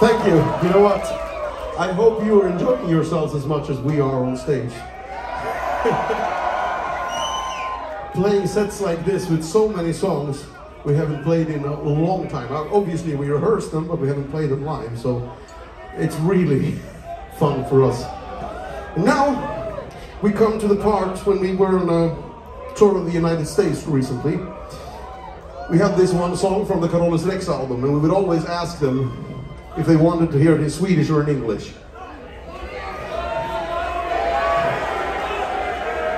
Thank you. You know what? I hope you are enjoying yourselves as much as we are on stage. Playing sets like this with so many songs we haven't played in a long time. Obviously, we rehearsed them, but we haven't played them live, so it's really fun for us. Now we come to the part when we were on a tour of the United States recently. We had this one song from the Carolus Rex album, and we would always ask them if they wanted to hear it in Swedish or in English.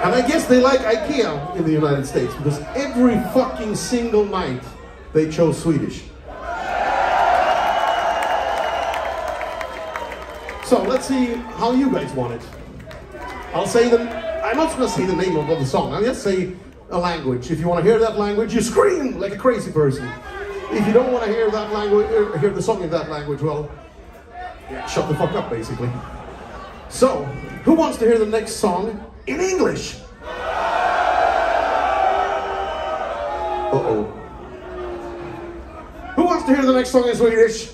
And I guess they like IKEA in the United States because every fucking single night they chose Swedish. So let's see how you guys want it. I'll say them. I'm not to say the name of the song. I'll just say a language. If you want to hear that language, you scream like a crazy person. If you don't want to hear that language, er, hear the song in that language, well, shut the fuck up, basically. So, who wants to hear the next song in English? Uh oh. Who wants to hear the next song in Swedish?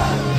Thank.